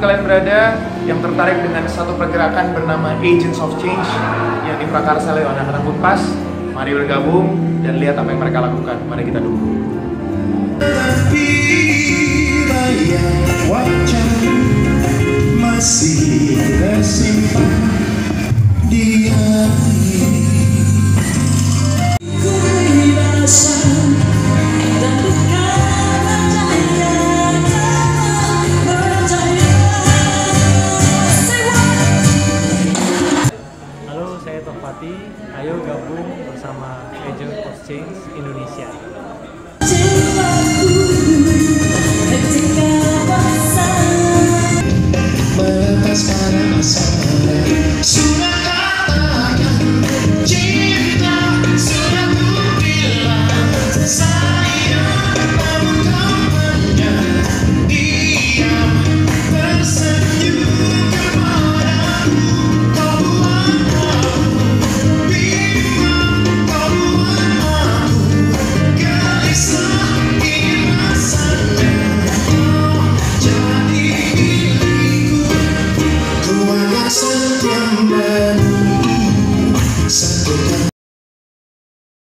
berada yang tertarik dengan satu pergerakan bernama Agents of Change yang diprakarsa oleh anak-anak Unpas, mari bergabung dan lihat apa yang mereka lakukan. Mari kita dukung. Masih tersimpan Tofati. Ayo gabung bersama Agent of Change Indonesia. Sunday.